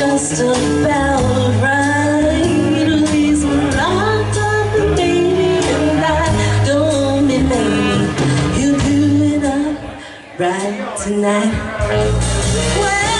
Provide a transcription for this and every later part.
just about right. At least when I'm done baby, and I don't mean maybe You do it up right tonight. Well,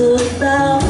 about